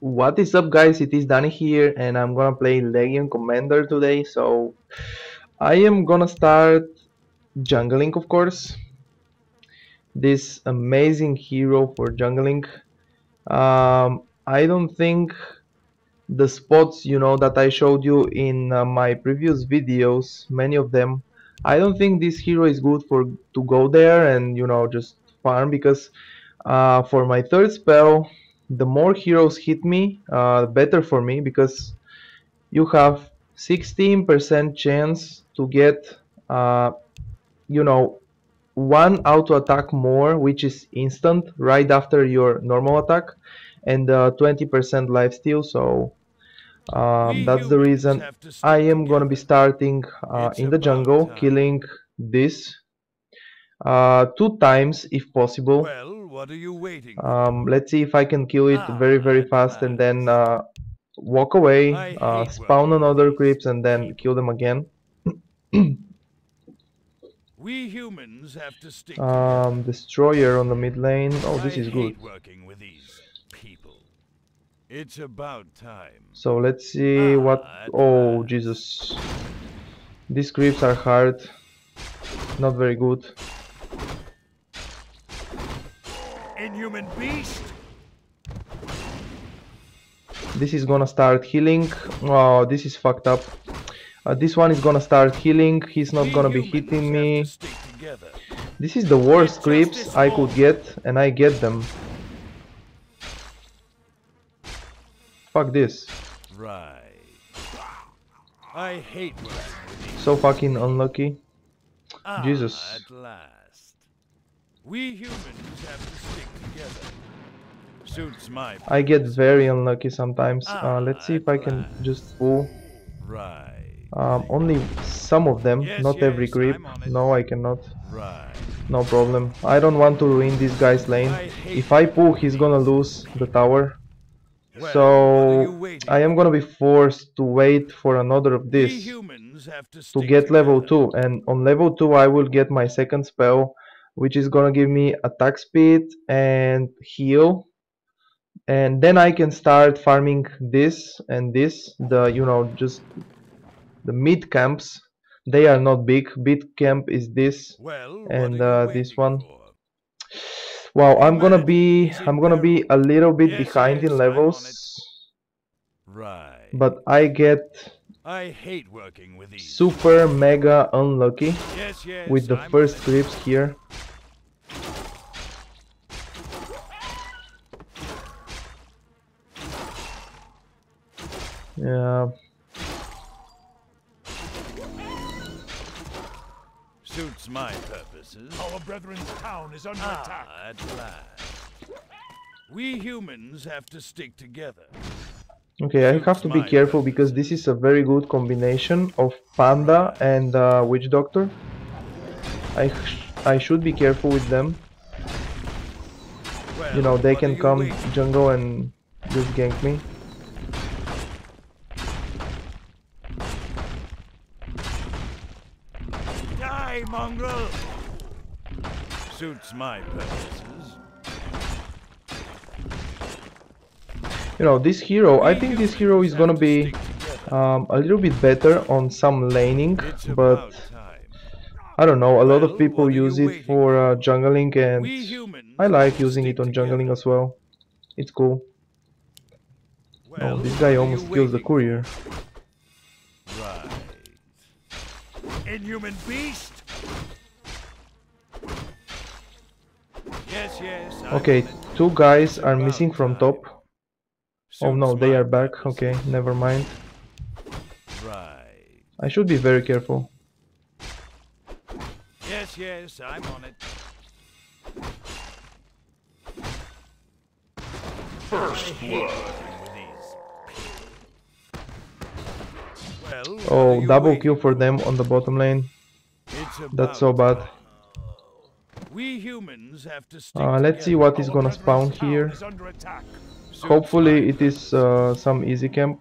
What is up guys, it is Danny here and I'm gonna play Legion Commander today, so I am gonna start jungling of course. This amazing hero for jungling. Um, I don't think the spots you know that I showed you in uh, my previous videos, many of them, I don't think this hero is good for to go there and you know just farm because uh, for my third spell the more heroes hit me, uh, better for me because you have 16% chance to get, uh, you know, one auto attack more, which is instant right after your normal attack, and 20% uh, lifesteal. So um, that's the reason I am gonna be starting uh, in the jungle, killing this uh, two times if possible. Well, what are you waiting um, let's see if I can kill it very very ah, fast and then uh, walk away uh, spawn another creeps and then kill them again. We humans have to stick um, destroyer on the mid lane. Oh this is good. working with these people. It's about time. So let's see ah, what oh Jesus. These creeps are hard. Not very good inhuman beast! This is gonna start healing. Oh, this is fucked up. Uh, this one is gonna start healing. He's not gonna be hitting me. This is the worst creeps I could get, and I get them. Fuck this. Right. I hate so fucking unlucky. Ah, Jesus. We humans have to stick together. Suits my I get very unlucky sometimes. Ah, uh, let's see if I can just pull. Right. Um, only some of them, yes, not yes, every creep. No, I cannot. Right. No problem. I don't want to ruin this guy's lane. I if I pull, he's gonna lose the tower. Well, so I am gonna be forced to wait for another of this to, to get level 2 and on level 2 I will get my second spell which is gonna give me attack speed and heal. And then I can start farming this and this the you know just the mid camps. They are not big. Mid camp is this well, and uh, this one. wow I'm gonna be I'm gonna be a little bit behind in levels. Right. But I get I hate working with these super mega unlucky yes, with the I'm first creeps here Yeah. Suits my purposes. Our brethren's town is under ah, attack. at last. We humans have to stick together. Okay, I have to be careful because this is a very good combination of Panda and uh, Witch Doctor. I, sh I should be careful with them. You know, they can come jungle and just gank me. Die, mongrel! Suits my purposes. You know, this hero, I think this hero is gonna be um, a little bit better on some laning, but I don't know, a lot of people use it for uh, jungling and I like using it on jungling as well. It's cool. Oh, this guy almost kills the courier. Inhuman beast! Yes, yes. Okay, two guys are missing from top. Oh no, they are back. Okay, never mind. Right. I should be very careful. Yes, yes, I'm on it. First blood. Well, oh, double kill for them on the bottom lane. That's so bad. We humans have to uh, let's see what is gonna spawn here. Hopefully it is uh, some easy camp.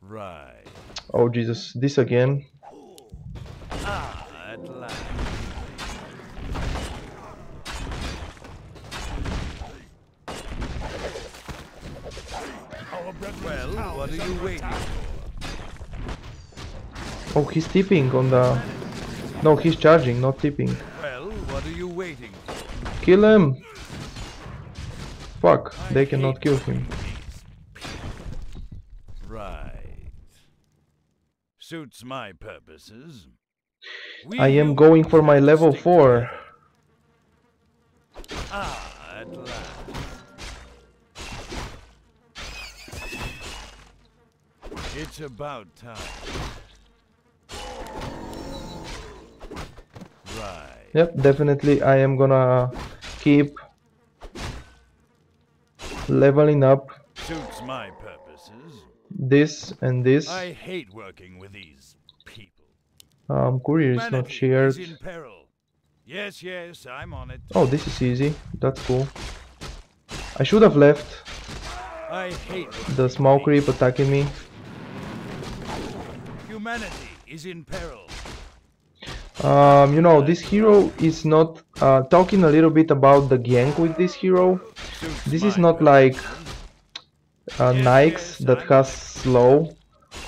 Right. Oh Jesus, this again. At last. Our brethren's Well, town are you waiting Oh, he's tipping on the... No, he's charging, not tipping. Well, what are you waiting? Kill him! Fuck, they cannot kill him. Right. Suits my purposes. We I am going for my level 4. Ah, at last. It's about time. Right. Yep, definitely I am gonna keep leveling up Suits my purposes. this and this. I hate working with these people. Um, courier is not shared. is in peril. Yes, yes, I'm on it. Oh, this is easy. That's cool. I should have left I hate the small creep attacking me. Humanity is in peril. Um, you know, this hero is not uh, talking a little bit about the gank with this hero. This is not like uh, Nyx that has slow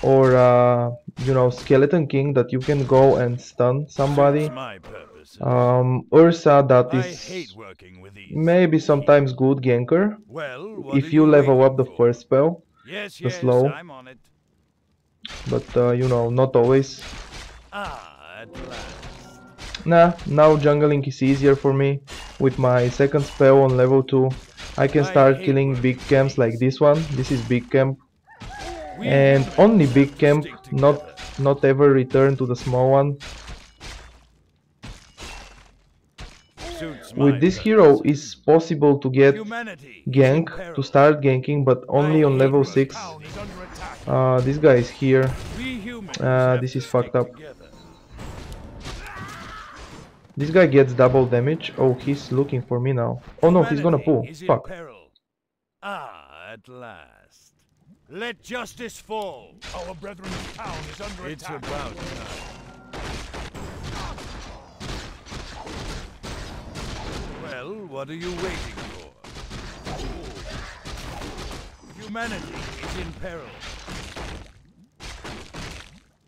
or uh, you know Skeleton King that you can go and stun somebody. Suits my purposes. Um, Ursa that is hate working with these. maybe sometimes good ganker Well, if you level up the first spell, Yes, the slow. I'm on it. but uh, you know not always. Ah. Nah, now jungling is easier for me. With my second spell on level 2, I can start killing big camps like this one. This is big camp. And only big camp, not not ever return to the small one. With this hero, it's possible to get gank, to start ganking, but only on level 6. Town is under attack. Uh, this guy is here. Uh, this is fucked up. Together. This guy gets double damage. Oh, he's looking for me now. Oh no, he's gonna pull. is Fuck. peril. Ah, at last. Let justice fall. Our brethren's town is under It's attack. about time. Well, what are you waiting for? Humanity is in peril.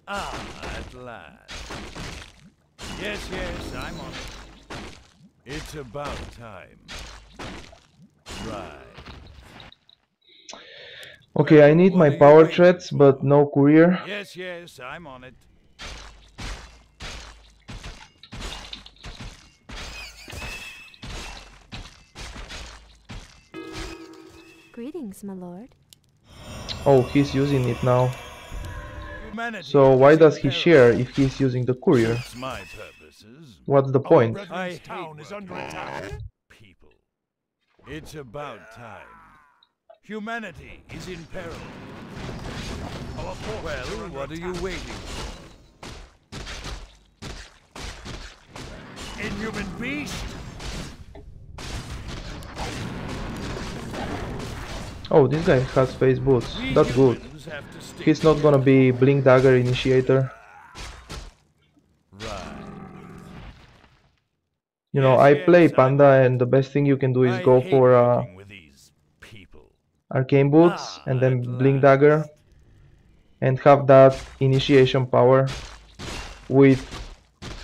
Ah, at last. Yes, yes, I'm on it. It's about time. Right. Okay, I need my power waiting threats, but no courier. Yes, yes, I'm on it. Greetings, my lord. Oh, he's using it now. Humanity So why does he share if he's using the courier? Suits my purposes. What's the point? I brethren's hate town is under working attack. with People. It's about time. Humanity is in peril. Our forces are Well, what are you waiting for? Inhuman beast. Oh, this guy has phase boots. That's good. He's not gonna be Blink Dagger Initiator. You know, I play Panda and the best thing you can do is go for uh. Arcane Boots and then Blink. Dagger and have that initiation power with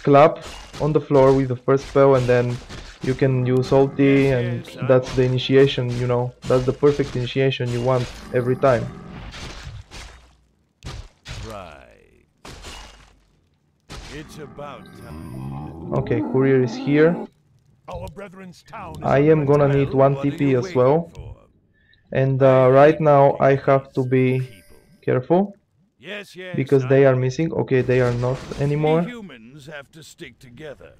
Clap on the floor with the first spell and then you can use ulti and that's the initiation, you know, that's the perfect initiation you want every time. Right. It's about time. Okay, courier is here. Our town I am gonna need one TP as well. And uh, right now I have to be careful Yes, yes. because they are missing. Okay, they are not anymore. Humans have to stick together.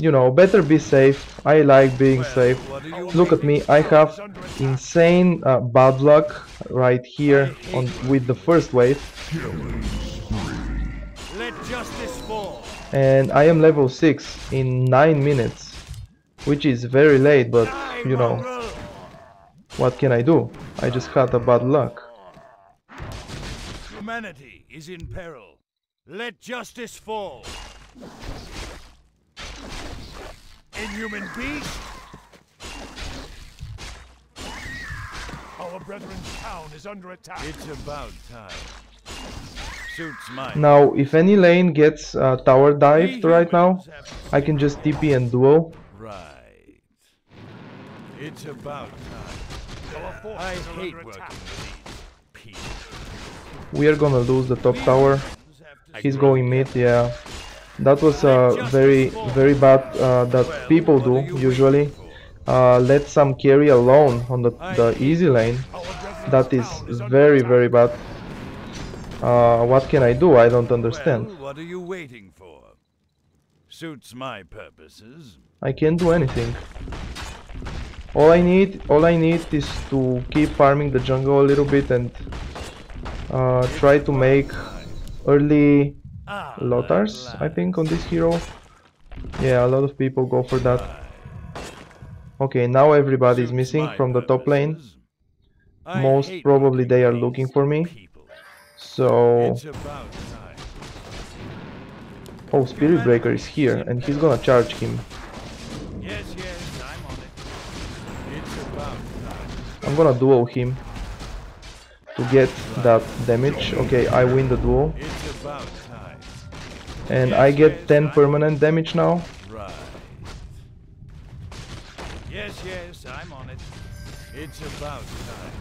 You know, better be safe. I like being safe. what are you Look at me, I have insane uh, bad luck right here on with the first wave Let justice fall. and I am level 6 in 9 minutes which is very late but you know what can I do I just had a bad luck Humanity is in peril. Let justice fall. Inhuman beast. Our brethren's town is under attack. It's about time. Suits my Now, if any lane gets uh, tower dived right now, I can just TP and duo. Right. It's about time. I hate working with these. We are gonna lose the top tower. He's going mid, yeah. That was uh, very, very bad uh, that people do usually. Uh, let some carry alone on the, the easy lane. That is town is under very, very bad. Uh, what can I do? I don't understand. Well, what are you waiting for? Suits my purposes. I can't do anything. All I need, all I need is to keep farming the jungle a little bit and uh, try to make early Lothars, I think, on this hero. Yeah, a lot of people go for that. Okay, now everybody is missing from the top lane. Most probably they are looking for me. So, oh, Spirit Breaker is here and he's gonna charge him. I'm gonna duo him to get that damage. Okay, I win the duel. And I get 10 permanent damage now. Right. Yes, yes, I'm on it. It's about time.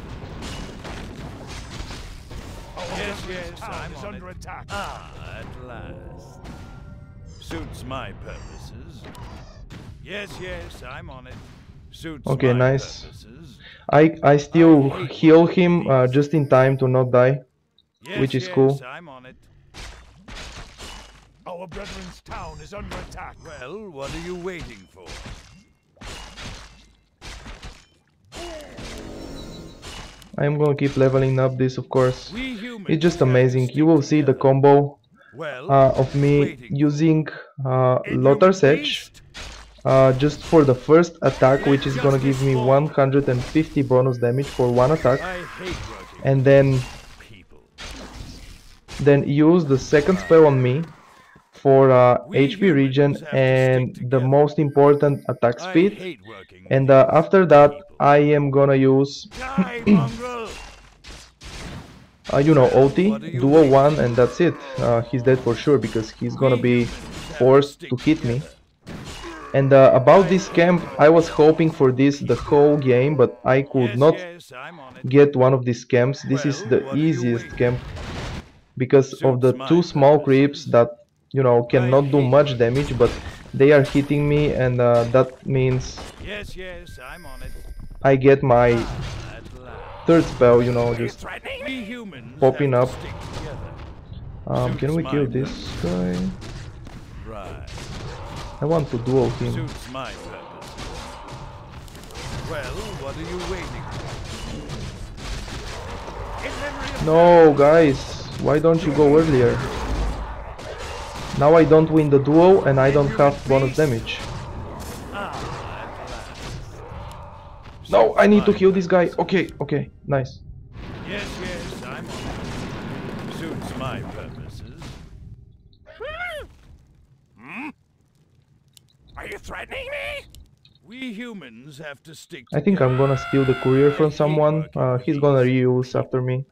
Our Yes, yes, I'm on under it. attack. Ah, at last. Suits my purposes. Yes, yes, I'm on it. Suits Okay, my nice. purposes. I, I still heal him uh, just in time to not die. Yes, Which is yes, cool. I'm on it. Our brethren's town is under attack. Well, what are you waiting for? I am gonna keep leveling up this, of course. It's just amazing. You will see the combo uh, of me using uh, in Lothar's Edge uh, just for the first attack, which is gonna give me 150 bonus damage for one attack, I hate working and then then use the second spell on me for uh, HP regen humans have to and the most important attack speed. And uh, after that. I am gonna use, uh, you know, OT, What are you duo one, and that's it. Uh, he's dead for sure because he's gonna be forced to hit me. And uh, about this camp, I was hoping for this the whole game, but I could not get one of these camps. This is the what are you easiest camp because of the two small creeps that you know cannot do much damage, but they are hitting me, and uh, that means Yes, yes, I'm on it. I get my third spell. You know, just Popping up. to stick together. um, can we kill this guy? I want to duel him. Suits my purpose. Well, what are you waiting for? No, guys, why don't you go earlier? Now I don't win the duo and I don't have bonus damage. No, I need to heal this guy. Okay, okay, nice. Yes, yes, I'm on. Suits my purposes. Hmm? Are you threatening me? We humans have to stick I think I'm gonna steal the courier from someone. Uh, he's gonna reuse after me.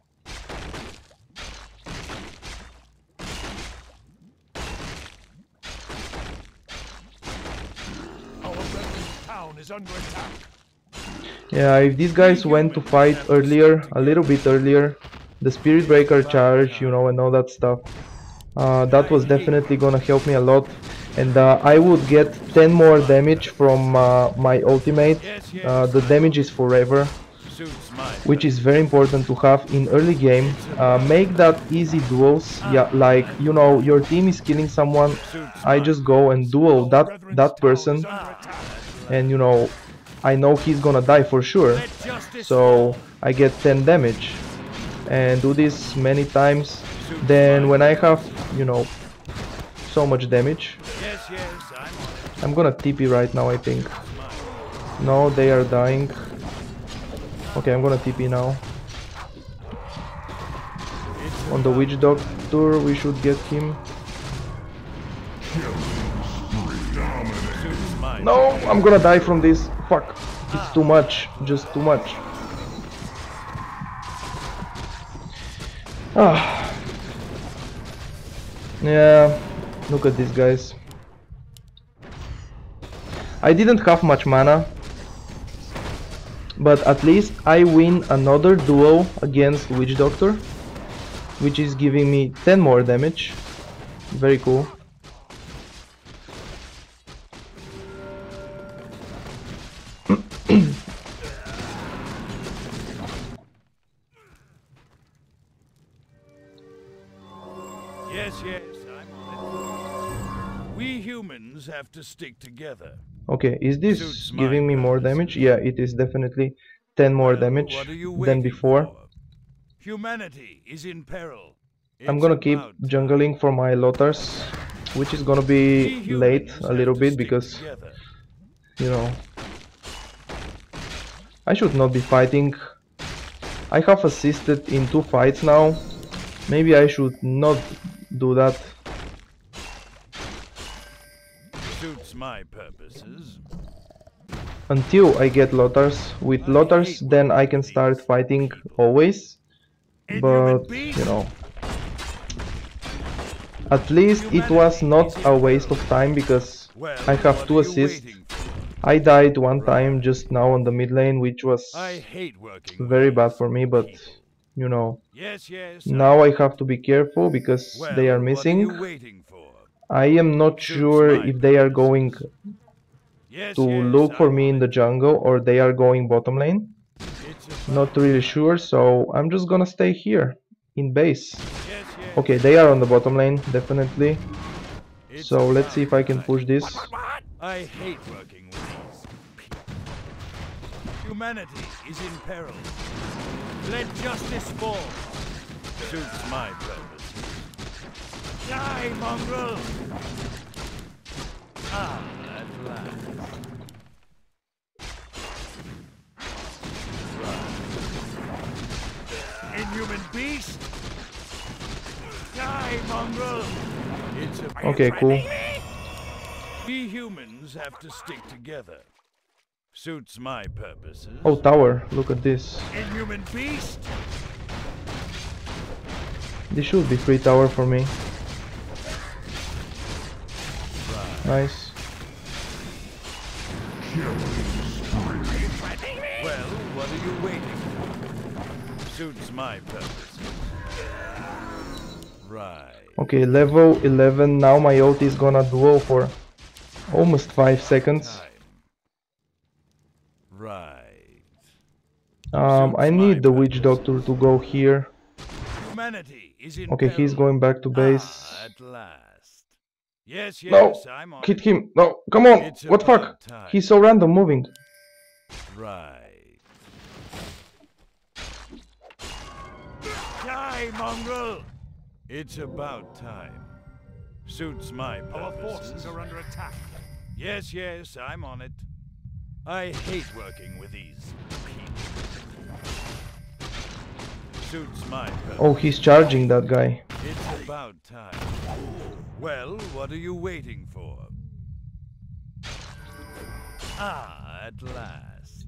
Our brethren's town is under attack. Yeah, if these guys went to fight earlier, a little bit earlier, the Spirit Breaker charge, you know, and all that stuff, uh, that was definitely gonna help me a lot. And uh, I would get 10 more damage from uh, my ultimate. Uh, the damage is forever, which is very important to have in early game. Uh, make that easy duels. Yeah, like you know, your team is killing someone. I just go and duel that that person, is under attack. And you know, I know he's gonna die for sure. So. I get 10 damage and do this many times. Then when I have, you know, so much damage. I'm gonna TP right now, I think. No, they are dying. Okay, I'm gonna TP now. On the witch doctor, we should get him. No, I'm gonna die from this. Fuck. It's too much. Just too much. Ah. Yeah. Look at these guys. I didn't have much mana. But at least I win another duo against Witch Doctor. Which is giving me 10 more damage. Very cool. Humans have to stick together. Okay, is this Suits giving me more damage? Yeah, it is definitely 10 more damage what are you than before. for? Humanity is in peril. I'm gonna keep jungling for my Lothars, which is gonna be late a little bit because, together. you know, I should not be fighting. I have assisted in two fights now. Maybe I should not do that. suits my purposes. Until I get Lothars. With Lothars, then I can start fighting always. But, you know. At least it was not a waste of time because I have two assists. I died one time just now on the mid lane, which was I hate working very bad for me, but you know, Yes, yes. now I have to be careful because well, they are missing. You waiting for? I am not sure if they are going to look for me in the jungle or they are going bottom lane. Not really sure, so I'm just gonna stay here in base. Okay, they are on the bottom lane, definitely. So let's see if I can push this. I hate working with these. Humanity is in peril. Let justice fall. Suits my purpose. Die, mongrel! Ah, at last. Inhuman beast! Die, mongrel! It's a Okay, cool. We humans have to stick together. Suits my purposes. Oh, tower, look at this. Inhuman beast! This should be free tower for me. Nice. Well, what are you waiting for? Suits my purposes. Right. Okay, level 11. Now my ult is gonna duel for almost 5 seconds. Right. Um, I need the witch doctor to go here. Humanity is in Okay, he's going back to base. At last. Yes, yes, No, I'm on hit him. No, come on. It's What fuck? time. He's so random moving. Right. Die, mongrel! It's about time. Suits my Our purposes. forces are under attack. Yes, yes, I'm on it. I hate working with these people. Suits my purpose. Oh, he's charging that guy. It's about time. Well, what are you waiting for? Ah, at last.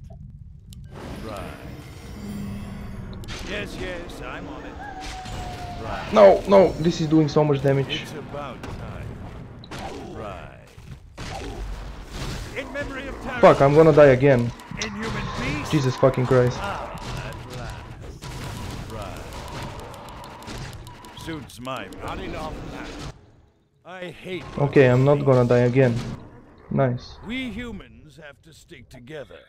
Right. Yes, yes, I'm on it. Right. No, no, this is doing so much damage. It's about time. Right. In memory of Fuck, I'm gonna die again. Jesus fucking Christ. Ah, Suits my Not enough now. I hate Okay, I'm not gonna die again. Nice. We humans have to stick together.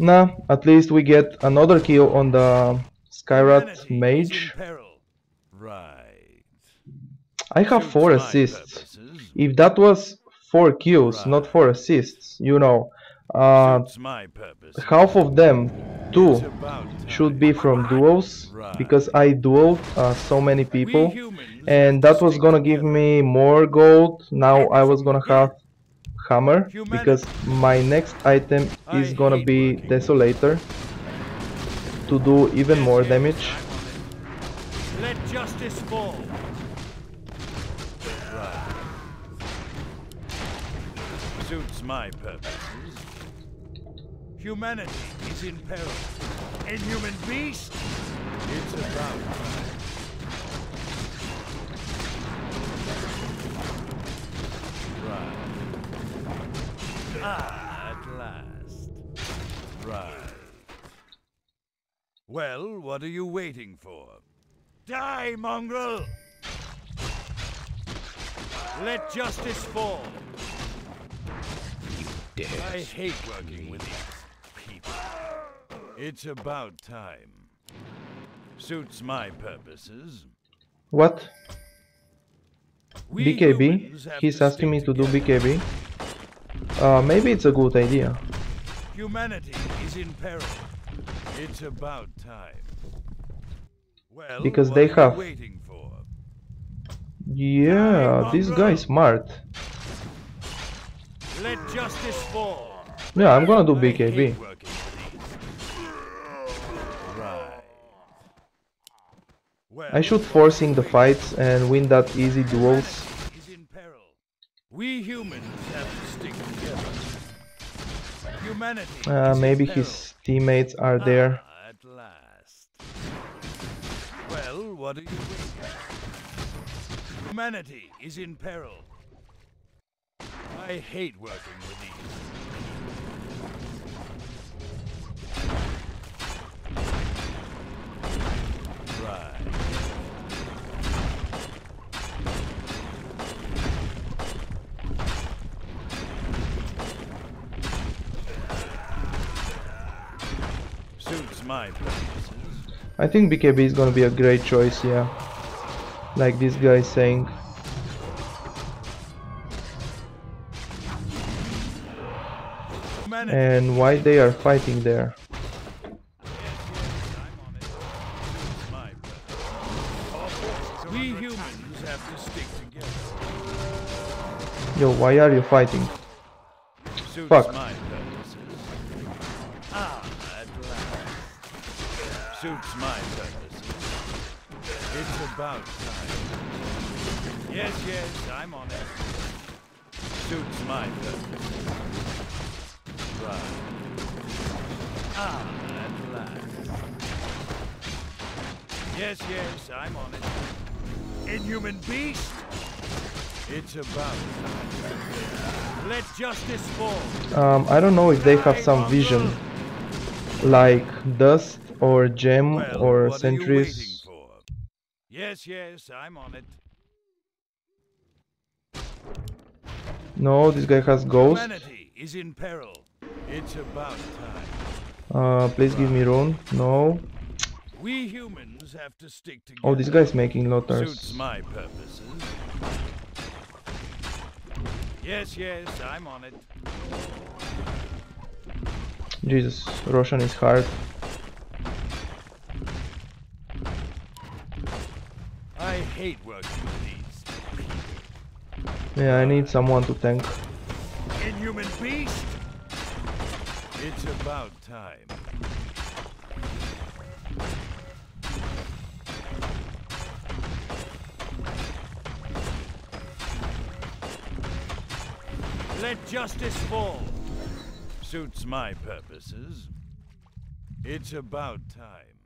Nah, at least we get another kill on the Skywrath mage. Right. I have Suits four assists. If that was four kills, not four assists, you know, uh, purpose. half of them, two, It's about time. should be from duos, because I dueled uh, so many people and that was gonna give me more gold. Now I was gonna have hammer because my next item is gonna be desolator to do even more damage. I'm on it. Let justice fall. Suits my purposes. Humanity is in peril. Inhuman beast! It's about time. Right. Ah, at last. Right. Well, what are you waiting for? Die, mongrel! Let justice fall. I hate working with these people. It's about time. Suits my purposes. What? We BKB? He's asking me to do. BKB. Uh, maybe it's a good idea. Humanity is in peril. It's about time. Well, Because they have- waiting for. Yeah, this guy is smart. Let justice fall. Yeah, I'm gonna do BKB. hate working with these. Right. Well, I should forcing the fights and win that easy duels. humanity is in peril. We humans have to stick together. Humanity Uh, maybe his teammates are there. Ah, at last. Well, what are you for? Humanity is in peril. I hate working with these. Right. My purposes. I think BKB is gonna be a great choice, yeah. Like this guy is saying. And why they are fighting there? We humans have to stick together. Yo, why are you fighting? Fuck. About time. Yes, yes, I'm on it. Suits my purposes. Right. Ah, at last. Yes, yes, I'm on it. Inhuman beast! It's about time. Let justice fall. Um, I don't know if they have some vision. Like dust or gem Well, or what are you waiting sentries. Yes, yes, I'm on it. No, this guy has ghost. Humanity is in peril. It's about time. Uh, please give me rune. No. We humans have to stick together. Oh, this guy's making suits Lothars. my purposes. Yes, yes, I'm on it. Jesus, Roshan is hard. I hate working with these. Yeah, I need someone to tank. Inhuman beast! It's about time. Let justice fall. Suits my purposes. It's about time.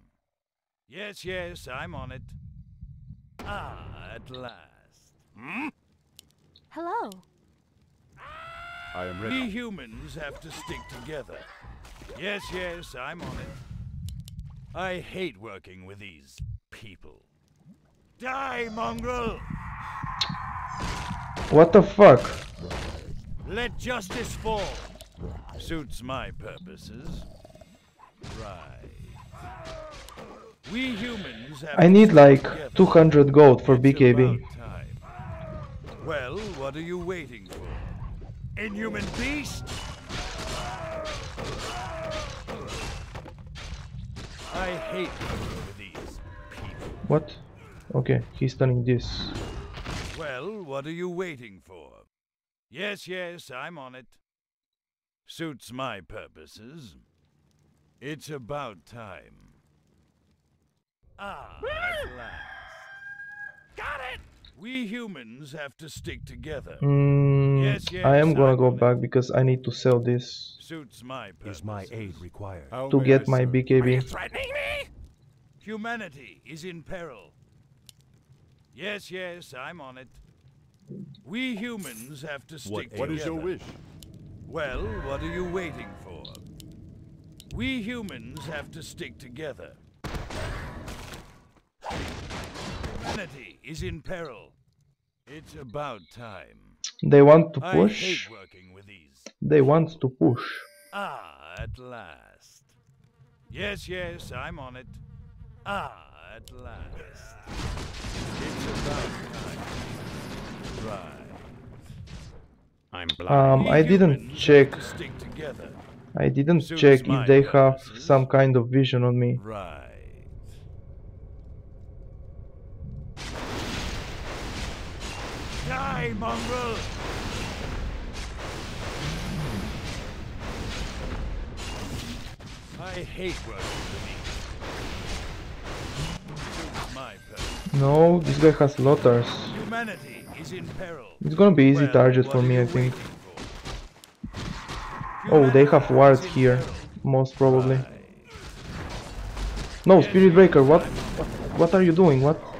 Yes, yes, I'm on it. Ah, at last. Hmm? Hello. I am ready. We humans have to stick together. Yes, yes, I'm on it. I hate working with these people. Die, mongrel! What the fuck? Let justice fall. Suits my purposes. Right. We humans have I need like 200 gold for BKB. Well, what are you waiting for? Inhuman beast? I hate these people. What? Okay, he's turning this. Well, what are you waiting for? Yes, yes, I'm on it. Suits my purposes. It's about time. Ah, at last. Got it! We humans have to stick together. Mm, Yes, yes, I am gonna go it. back because I need to sell this Suits my purposes. Is my aid required? to get my BKB. threatening me? Humanity is in peril. Yes, yes, I'm on it. We humans have to stick What, together. what is your wish? Well, what are you waiting for? We humans have to stick together. Humanity is in peril. It's about time. They want to push. with these. They want to push. Ah, at last. Yes, yes, I'm on it. Ah, at last. It's about time. Right. I'm blind. Um, I didn't check. to stick together. I didn't Suits check if they have some kind of vision on me. Right. Mongrel! I hate working with these. Suits my purpose. No, this guy has Lothars. Humanity is in peril. It's gonna be easy Well, target for me, I think. Oh, they have wards here, most probably. No, Spirit Breaker, what? What, what are you doing? What?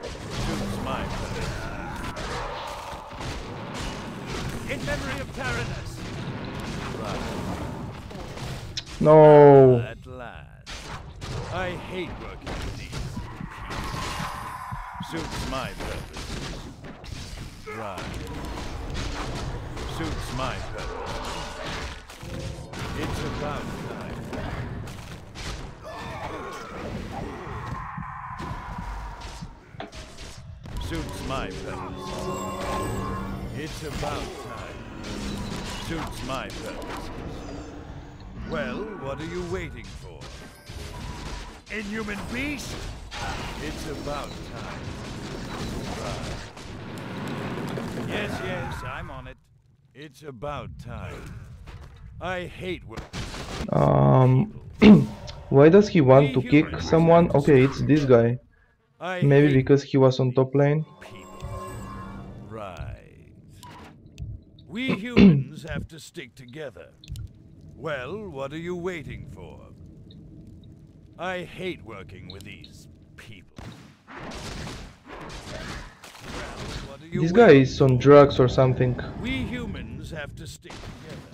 No. At last. I hate working. Suits my. Right. Suits my purpose. It's about time. Suits my purpose. It's about time. Suits my purpose. Well, what are you waiting for? Inhuman beast? It's about time. Right. Yes, yes, I'm on it. It's about time. I hate work. Um, why does he want to kick someone? Okay, it's this guy. Maybe because he was on top lane. Right. We humans have to stick together. Well, what are you waiting for? I hate working with these people. Well, This guy is on drugs or something. We humans have to stick together.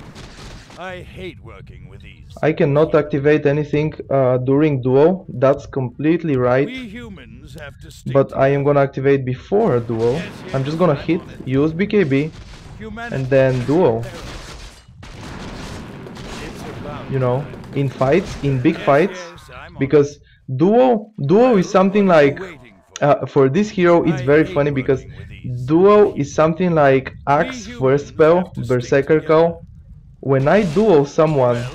I hate working with these. I cannot activate anything uh, during duo. That's completely right. We humans have to stick But I am gonna activate before a duo. Yes, yes, I'm just gonna hit, use BKB, Humanity and then duo. You know, in fights, in big fights, because duo, duo is something like. for? Uh, for this hero, it's very funny because duo is something like Axe first spell, Berserker. Call. When I duo someone,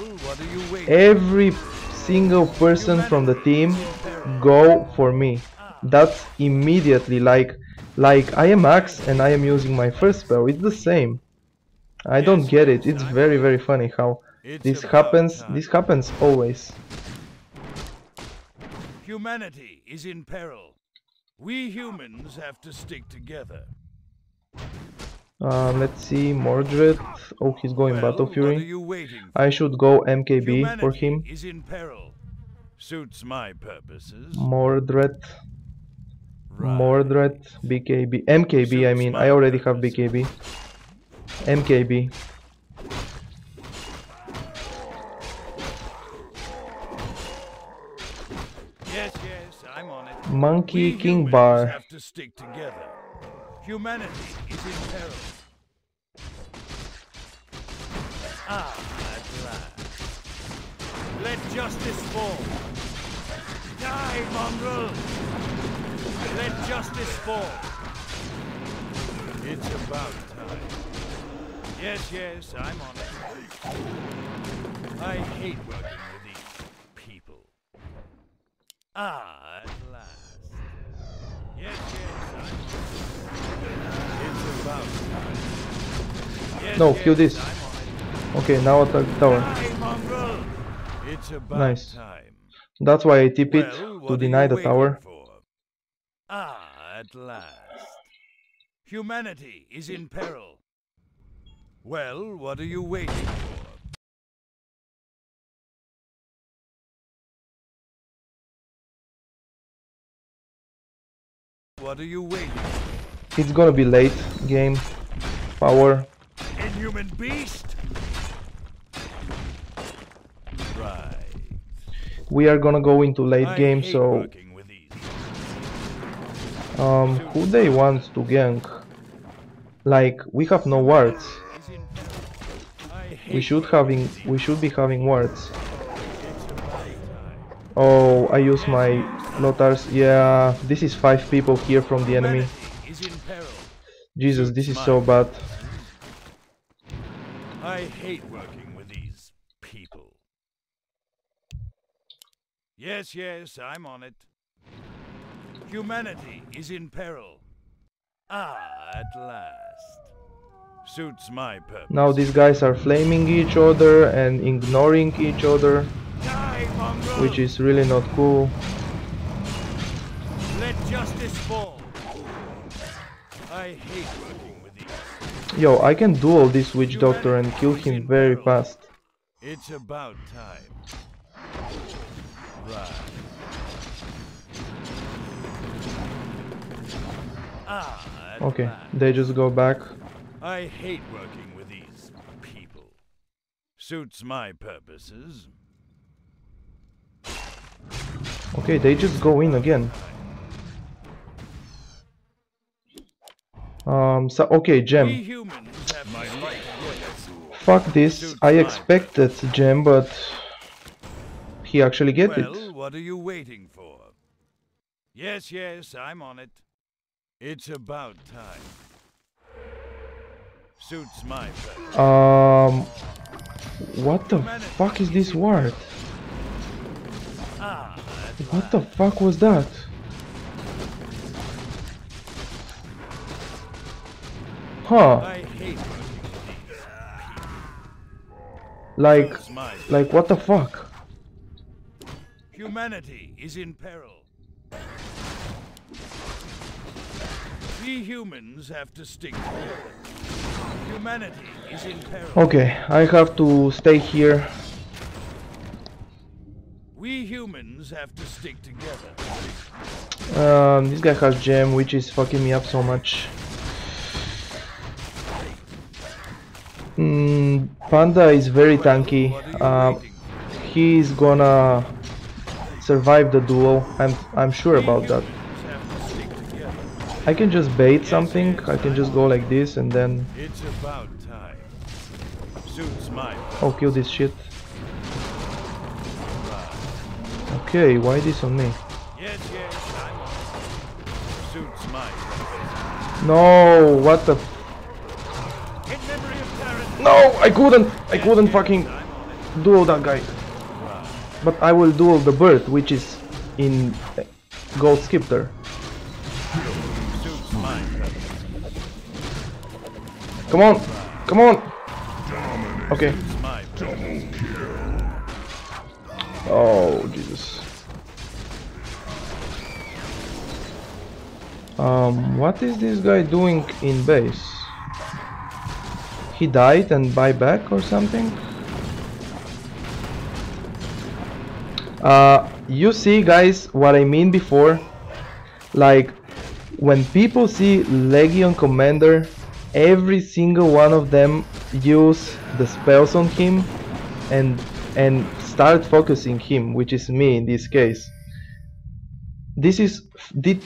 every single person from the team go for me. That's immediately like like I am Axe and I am using my first spell. It's the same. I don't get it. It's very very funny how It's this happens. time. This happens always. Humanity is in peril. We humans have to stick together. Uh, let's see, Mortred. Oh, he's going well, Battle What are Fury. you waiting for? I should go MKB for Humanity him. is in peril. Suits my purposes. Mortred, Right. Mortred, BKB, MKB. I mean, I already have purposes. BKB. MKB. Monkey King Bar. have to stick together. Humanity is in peril. Ah, at last. Let justice fall. Die, mongrel! Let justice fall. It's about time. Yes, yes, I'm on it. I hate working with these people. Ah, at last. Yes, yes, I'm It's about time. Yes, No, kill this. I'm on it. Okay, now attack the tower. Die, mongrel! It's Nice. time. That's why I tip it to deny the tower. Ah, at last. Humanity is in peril. Well, what are you waiting for? What are you waiting? It's gonna be late game. Power. Inhuman beast. Right. We are gonna go into late I game, so working with these. um, who they want to gank? Like we have no wards. Is in peril. I We should having we should be having wards. It's about time. Oh, I use my Lothars. Yeah, this is five people here from the enemy. Humanity is in peril. Jesus, this is so bad. I hate working with these people. Yes, yes, I'm on it. Humanity is in peril. Ah, at last. Suits my purpose. Now these guys are flaming each other and ignoring each other, Die, which is really not cool. Justice fall. I hate working with these. Yo, I can duel this witch doctor and kill him very fast. It's about time. Right. Ah, Okay, they just go back. I hate working with these people. Suits my purposes. Okay, they just go in again. Um, so, okay, gem. humans have my life. Fuck this. I expected gem, but he actually get it. Well, what are you waiting for? Yes, yes, I'm on it. It's about time. Suits my purpose. Um, what the fuck is this word? Ah, What the fuck was that? Huh, I hate working with these. like, like what the fuck? Humanity is in peril. We humans have to stick together. Humanity is in peril. Okay, I have to stay here. We humans have to stick together. Um, this guy has gem, which is fucking me up so much. Mm, Panda is very tanky. What are you Uh, he's gonna survive the duel. I'm I'm sure about that. humans have to stick together. I can just bait something. I can just go like this and then It's about time. Suits kill this shit. Okay, why this on me? Yes, yes, I'm on it. Suits my purpose. No, what the? No, I couldn't. I couldn't fucking duel that guy. But I will duel the bird, which is in Gold purpose. Come on, come on. Okay. Oh Jesus. Um, what is this guy doing in base? He died and buy back or something? Uh, you see guys what I mean before? Like, when people see Legion Commander, every single one of them use the spells on him and and start focusing him, which is me in this case. This is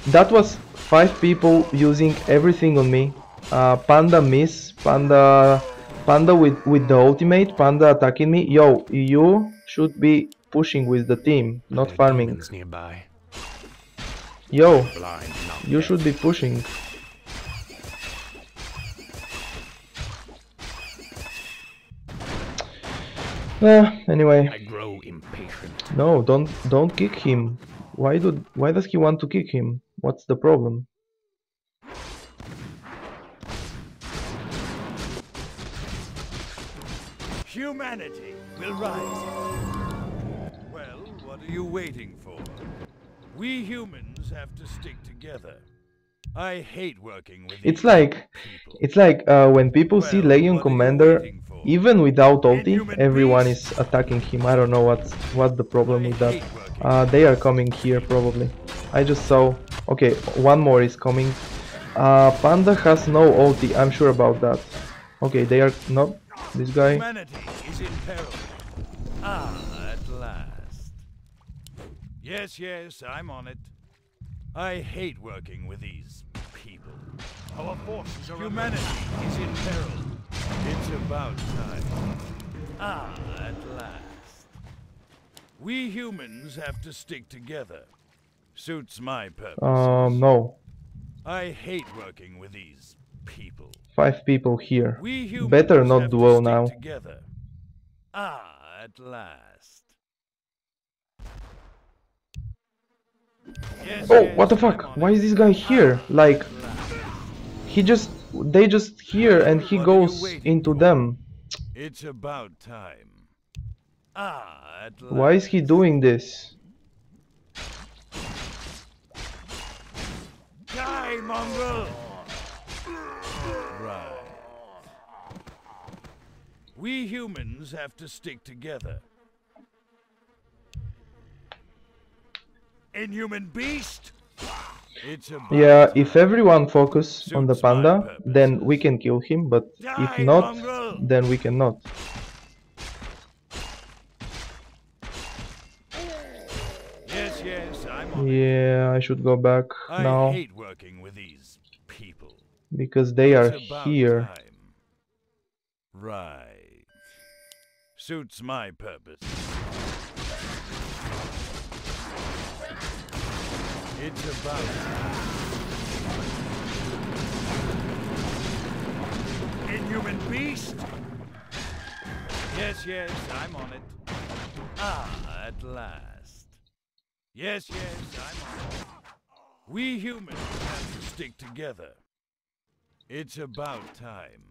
that was five people using everything on me. Uh, Panda miss, Panda, Panda with with the ultimate, Panda attacking me. Yo, you should be pushing with the team, not farming. nearby. Yo, you should be pushing. Uh, anyway. I grow impatient. No, don't don't kick him. Why do why does he want to kick him? What's the problem? Humanity will rise. Well, what are you waiting for? We humans have to stick together. I hate working with It's like people. it's like uh, when people see Well, Legion are you Commander, even without ulti, everyone is attacking him. I don't know what's what's the problem with that. Uh, they are coming here probably. I just saw Okay, one more is coming. Uh, Panda has no ulti, I'm sure about that. Okay, they are not. This guy. Humanity is in peril. Ah, at last. Yes, yes, I'm on it. I hate working with these people. Our forces are Humanity is in peril. It's about time. Ah, at last. We humans have to stick together. Suits my purpose. Um, no. I hate working with these people. Five people here. Better not duel now. Together. Ah, at last. Yes, Oh, yes, what the fuck? Why is this guy here? Like, he just. They just here and he What goes into for? them. It's about time. Ah, at last. Why is he doing this? Die, mongrel! Right. We humans have to stick together. Inhuman beast! Yeah, if everyone focus on the panda, then we can kill him, but if not, then we cannot. Yes, yes, I'm. Yeah, I should go back I now hate working with these people. because they are here. Right. Suits my purpose. It's about. Inhuman beast! Yes, yes, I'm on it. Ah, at last. Yes, yes, I'm on it. We humans have to stick together. It's about time.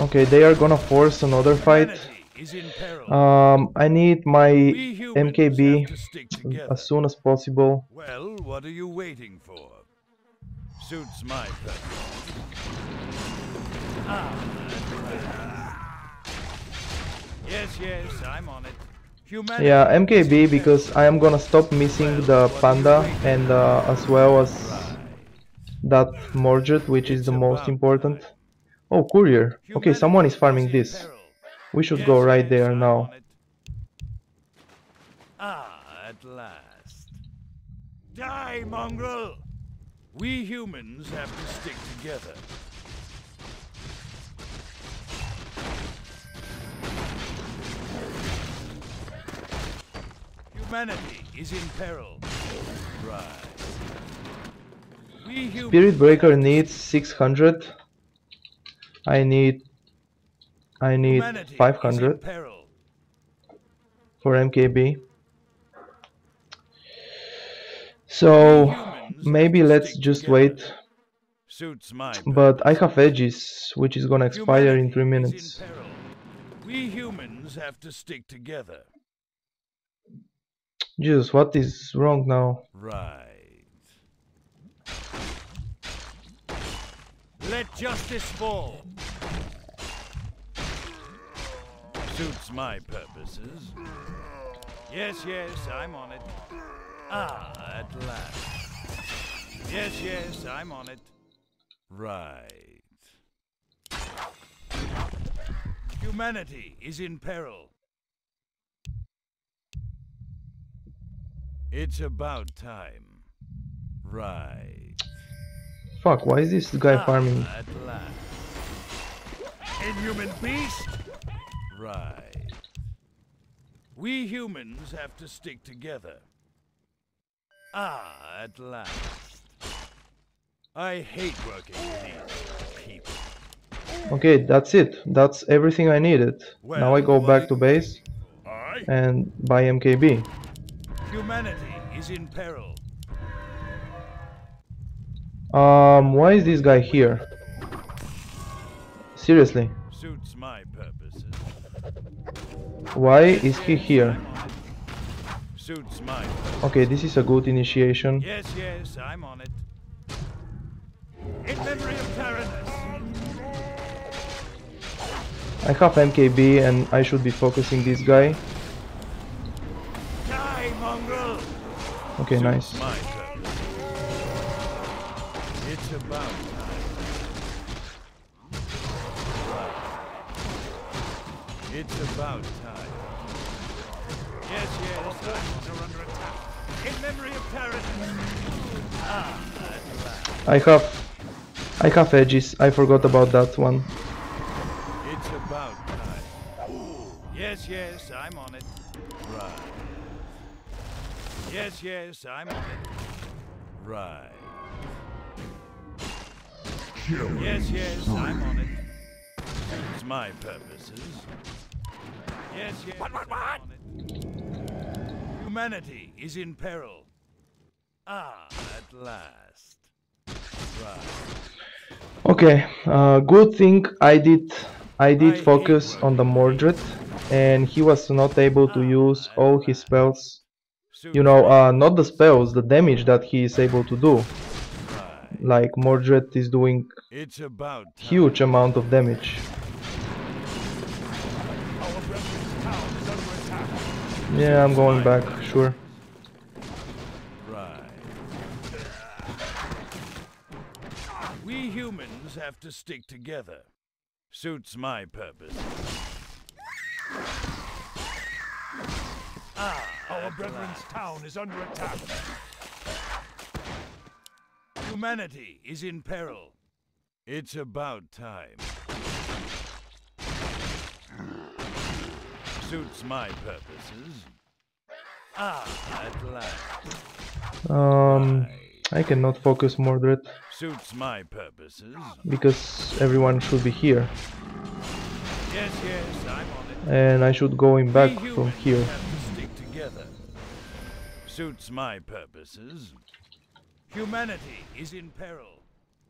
Okay, they are gonna force another fight. Humanity is in peril. Um, I need my MKB have to stick together. as soon as possible. Well, what are you waiting for? Suits my purpose. Ah. Yes, yes, I'm on it. Humanity Yeah, MKB because. I am gonna stop missing the panda and uh, as well as that Mortred, which is the most important. Oh, courier. Okay, someone is farming this. We should go right there now. Ah, at last. Die, mongrel! We humans have to stick together. Humanity is in peril. Right. Spirit Breaker needs 600. I need I need humanity 500 peril. for MKB. So maybe let's just wait. Suits my But I have aegis, which is gonna expire in 3 minutes. in. We humans have to stick together. Jesus, what is wrong now? Right. Let justice fall. Suits my purposes. Yes, yes, I'm on it. Ah, at last. Yes, yes, I'm on it. Right. Humanity is in peril. It's about time. Right. Fuck, why is this guy Ah, farming? Inhuman beast? Right. We humans have to stick together. Ah, at last. I hate working with these people. Okay, that's it. That's everything I needed. Now I go Well, back to base and buy MKB. Humanity is in peril. Um, why is this guy here? Seriously, Suits my purposes. why is he here? I'm on it. Suits my. Okay, this is a good initiation. Yes, yes, I'm on it. In memory of Tyrannus. I have MKB and I should be focusing this guy. Die, mongrel! Okay, Suits nice. I have I have aegis. I forgot about that one. It's about time. Yes, yes, I'm on it. Right. Yes, yes, I'm on it. Right. Yes, yes, I'm on it. It's my purposes. Yes, yes, What, what, what? Humanity is in peril. Ah, at last. Okay, uh, good thing I did I did focus on the Mortred and he was not able to use all his spells. You know, uh, not the spells, the damage that he is able to do. Like Mortred is doing It's about huge amount of damage. Our brethren's town is under attack. Yeah, I'm going back, sure. Right. We humans have to stick together. Suits my purpose. Ah, Our brethren's last. town is under attack. Humanity is in peril. It's about time. Suits my purposes. Ah, at last. Um, Right. I cannot focus Mortred Suits my purposes. because everyone should be here Yes, yes, I'm on it. and I should go in back We from here. have to stick together. Suits my purposes. Humanity is in peril.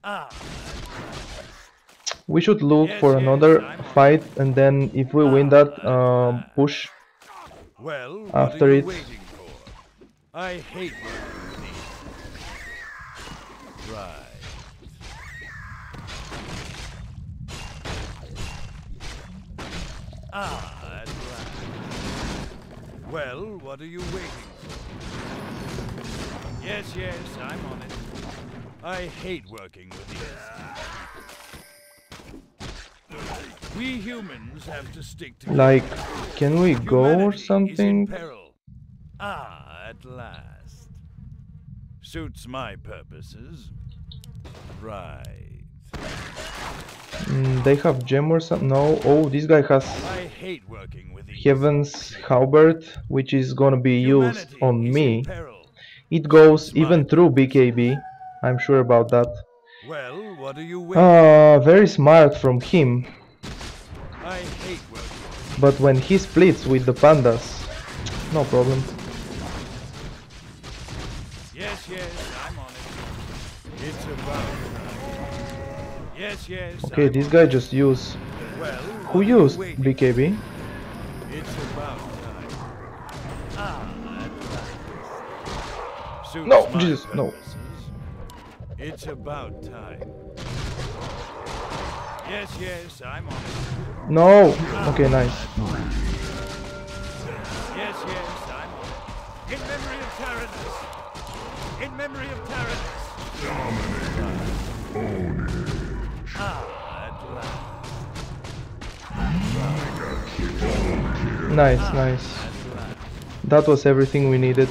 Ah, We should look Yes, for yes, another I'm fight and then if we win that um, push well, After it- I hate working with these. Right. Ah, at last. Well, what are you waiting for? Yes, yes, I'm on it. I hate working with these. We humans have to stick together. like can we go or Humanity is in something? peril. Ah, at last. Suits my purposes. Right. Mm, they have gem or something? No. Oh, this guy has I hate working with these. Heaven's Halberd, which is gonna be used on me. It goes Smart. even through BKB. I'm sure about that. Well, what are you? Uh, very smart from him. I hate working. But when he splits with the pandas, no problem. Yes. Okay, this guy just used. Well, Who used BKB? It's about time. Ah, No, Jesus, no. It's about time. Yes, yes, I'm on it. No. Okay, nice. Nice, nice. That was everything we needed.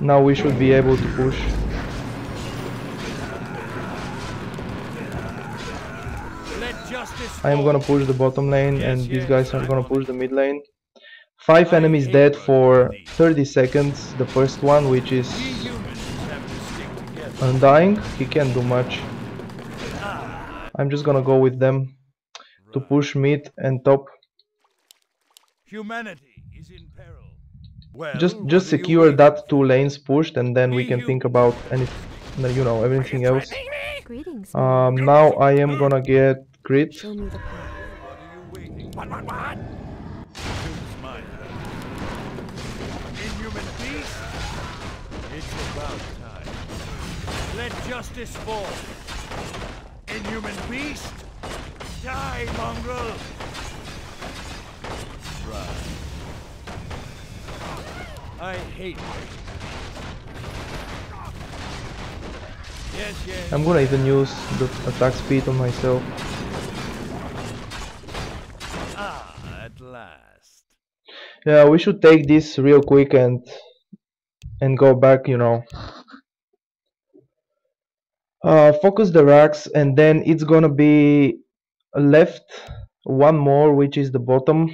Now we should be able to push. I am gonna push the bottom lane and these guys are gonna push the mid lane. Five enemies dead for 30 seconds. The first one, which is We humans have to stick together. undying, he can't do much. I'm just gonna go with them to push mid and top. Humanity is in peril. Well, Just just secure that two lanes pushed and then we We can think about have any, you know, everything else. Greetings, Um, now I am gonna get crit. Show me the path. What are you waiting What, what, what? Suits my Inhuman beast! It's about time. Let justice fall. Inhuman beast! Die, mongrel! Right. I hate. Yes, yes. I'm gonna even use the attack speed on myself. Ah, at last. Yeah, we should take this real quick and and go back, you know. Uh, focus the racks and then it's gonna be left one more which is the bottom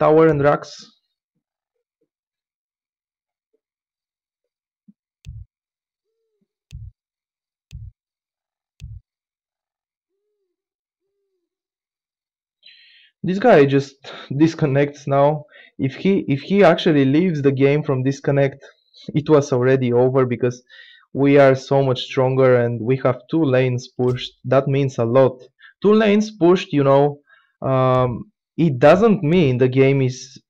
tower and racks. This guy just disconnects now. If he if he actually leaves the game from disconnect, it was already over because we are so much stronger and we have two lanes pushed. That means a lot. Two lanes pushed, you know, um, it doesn't mean the game is,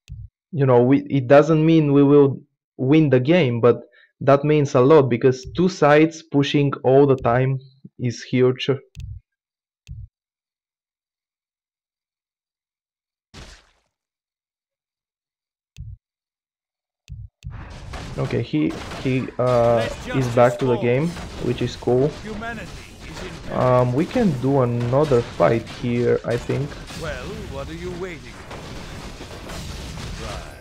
you know, we, it doesn't mean we will win the game, but that means a lot because two sides pushing all the time is huge. Okay, he he uh, is back to the game, which is cool. Humanity is in peril. Um, we can do another fight here, I think. Well, what are you waiting for? Right.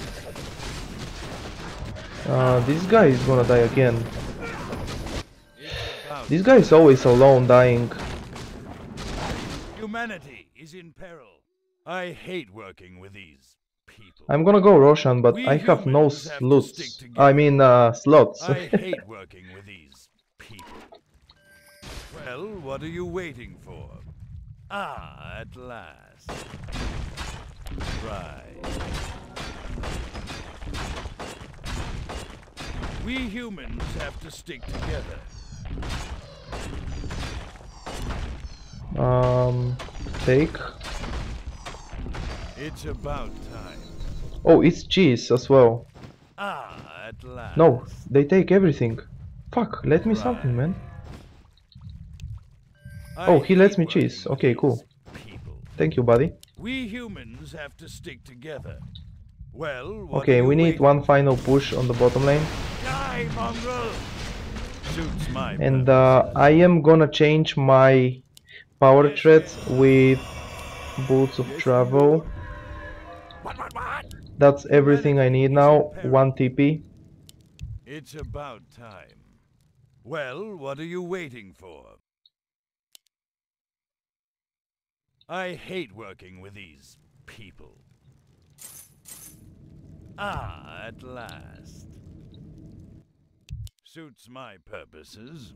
Uh, this guy is gonna die again. This guy is always alone dying. humanity is in peril. I hate working with these people. I'm gonna go Roshan, but We I have no humans have to slots. I mean, uh, slots. I hate working with these people. Well, what are you waiting for? Ah, at last. Right. We humans have to stick together. um, take. It's about time. Oh, it's cheese as well. Ah, at last. No, they take everything. Fuck, let me something, man. I Oh, he lets me cheese. Okay, cool. Thank you, buddy. We humans have to stick together. Well, Okay, we need one final push on the bottom lane. Die, mongrel! Suits my And uh, I am gonna change my power threads with boots of travel. That's everything I need now. One TP. It's about time. Well, what are you waiting for? I hate working with these people. Ah, at last. Suits my purposes.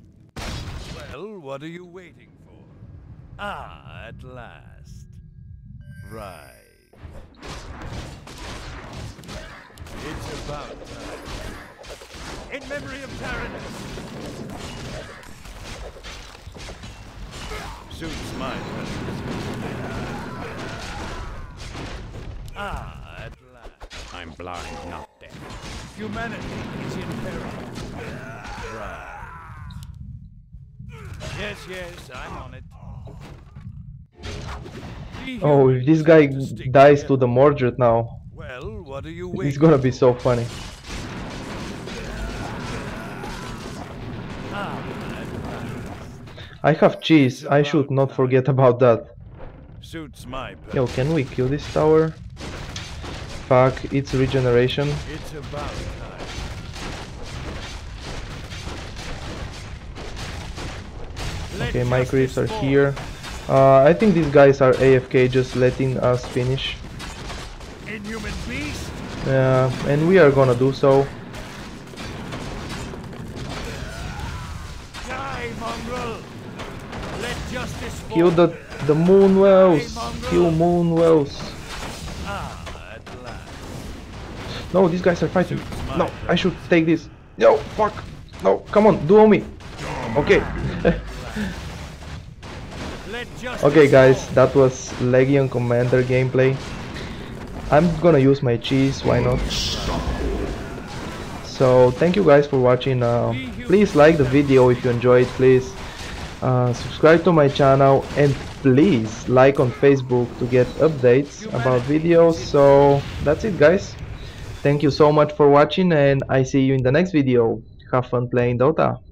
Well, what are you waiting for? Ah, at last. Right. It's about time. In memory of Tyrannus. Suits my purposes. Ah, at last. I'm blind, not deaf. Humanity is in peril. Right. Yes, yes, I'm on it. Oh, if this guy have to stick dies to the Mortred now, Well, what are you it's waiting gonna be so funny. I have cheese, I should not forget about that. Suits my. Yo, can we kill this tower? Fuck, it's regeneration. It's about time. Okay, my creeps are here. Uh, I think these guys are AFK just letting us finish. Inhuman beast. Yeah, and we are gonna do so. Die, mongrel. Let justice fall. Kill the the moon wells. Kill moon wells. No, these guys are fighting. No, I should take this. No, fuck. No, come on, duo me. Okay. Okay, guys, that was Legion Commander gameplay. I'm gonna use my cheese, why not? So, thank you guys for watching. Uh, please like the video if you enjoyed, please. Uh, subscribe to my channel and please like on Facebook to get updates about videos. So, that's it, guys. Thank you so much for watching and I see you in the next video. Have fun playing Dota.